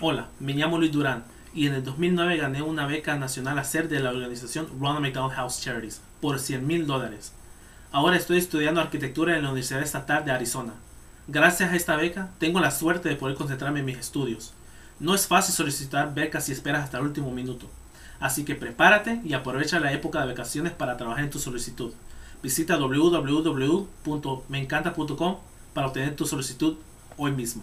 Hola, me llamo Luis Durán y en el 2009 gané una beca nacional a ser de la organización Ronald McDonald House Charities por 100 mil dólares. Ahora estoy estudiando arquitectura en la Universidad Estatal de Arizona. Gracias a esta beca tengo la suerte de poder concentrarme en mis estudios. No es fácil solicitar becas si esperas hasta el último minuto. Así que prepárate y aprovecha la época de vacaciones para trabajar en tu solicitud. Visita www.meencanta.com para obtener tu solicitud hoy mismo.